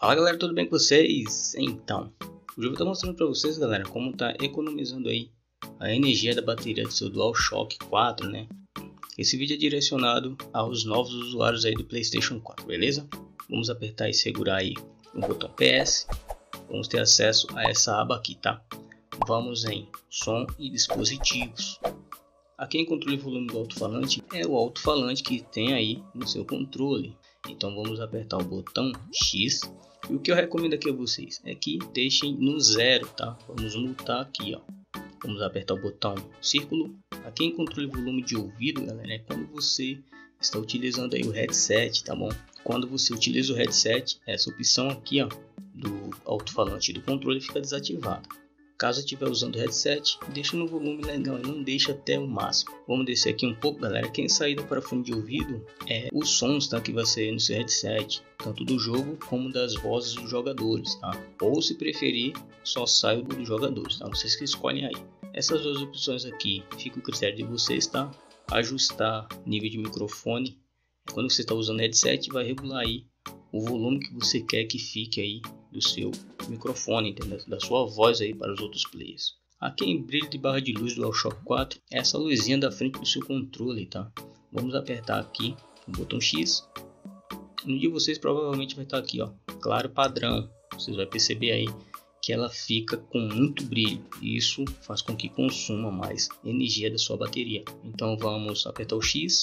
Fala galera, tudo bem com vocês? Então, o jogo está mostrando para vocês galera como tá economizando aí a energia da bateria do seu DualShock 4, né? Esse vídeo é direcionado aos novos usuários aí do PlayStation 4, beleza? Vamos apertar e segurar aí o botão PS, vamos ter acesso a essa aba aqui, tá? Vamos em som e dispositivos. Aqui em controle volume do alto-falante é o alto-falante que tem aí no seu controle. Então vamos apertar o botão X e o que eu recomendo aqui a vocês é que deixem no zero, tá? Vamos mutar aqui, ó. Vamos apertar o botão círculo. Aqui em controle volume de ouvido, galera, é quando você está utilizando aí o headset, tá bom? Quando você utiliza o headset, essa opção aqui, ó, do alto-falante do controle fica desativada. Caso estiver usando o headset, deixa no volume legal e não deixa até o máximo. Vamos descer aqui um pouco, galera. Quem saída para fone de ouvido é os sons tá, que vai sair no seu headset, tanto do jogo como das vozes dos jogadores, tá? Ou se preferir, só sai dos jogadores, tá? Vocês que escolhem aí. Essas duas opções aqui fica o critério de vocês, tá? Ajustar nível de microfone. Quando você está usando headset, vai regular aí o volume que você quer que fique aí do seu microfone, entendeu? da sua voz aí para os outros players. Aqui em brilho de barra de luz do DualShock 4 é essa luzinha da frente do seu controle, tá? Vamos apertar aqui o botão X. No de vocês provavelmente vai estar aqui, ó, claro padrão. Vocês vão perceber aí que ela fica com muito brilho e isso faz com que consuma mais energia da sua bateria. Então vamos apertar o X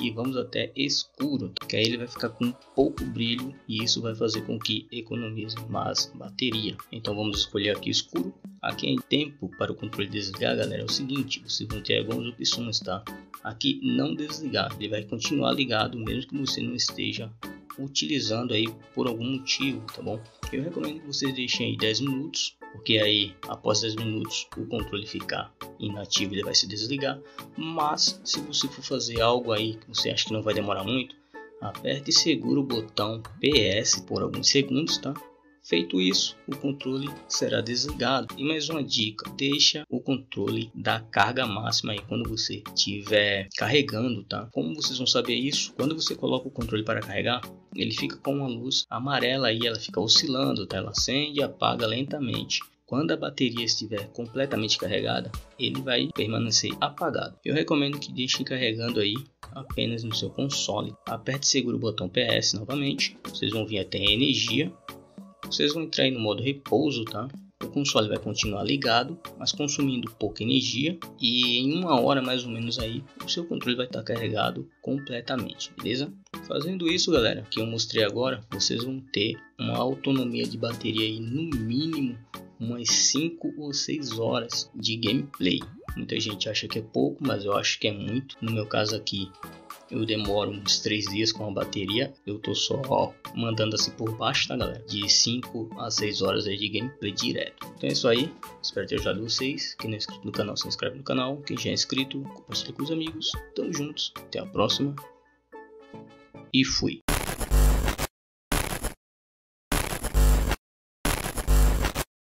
e vamos até escuro, que aí ele vai ficar com pouco brilho e isso vai fazer com que economize mais bateria. Então vamos escolher aqui escuro. Aqui em tempo para o controle desligar, galera, é o seguinte, vocês vão ter algumas opções, tá? Aqui não desligar, ele vai continuar ligado mesmo que você não esteja utilizando aí por algum motivo, tá bom? Eu recomendo que vocês deixem aí 10 minutos, porque aí após 10 minutos o controle ficar inativo ele vai se desligar. Mas se você for fazer algo aí que você acha que não vai demorar muito, aperte e segura o botão PS por alguns segundos, tá? Feito isso, o controle será desligado. E mais uma dica, deixa o controle da carga máxima aí quando você estiver carregando, tá? Como vocês vão saber isso? Quando você coloca o controle para carregar, ele fica com uma luz amarela aí, ela fica oscilando, tá? Ela acende e apaga lentamente. Quando a bateria estiver completamente carregada, ele vai permanecer apagado. Eu recomendo que deixe carregando aí apenas no seu console. Aperte segure o botão PS novamente. Vocês vão vir até energia. Vocês vão entrar aí no modo repouso, tá? O console vai continuar ligado, mas consumindo pouca energia e em uma hora mais ou menos aí o seu controle vai estar carregado completamente, beleza? Fazendo isso, galera, que eu mostrei agora, vocês vão ter uma autonomia de bateria aí no mínimo umas 5 ou 6 horas de gameplay. Muita gente acha que é pouco, mas eu acho que é muito. No meu caso aqui, eu demoro uns 3 dias com a bateria. Eu tô só ó, mandando assim por baixo, tá galera? De 5 a 6 horas aí de gameplay direto. Então é isso aí. Espero ter ajudado vocês. Quem não é inscrito no canal, se inscreve no canal. Quem já é inscrito, compartilha com os amigos. Tamo juntos. Até a próxima. E fui.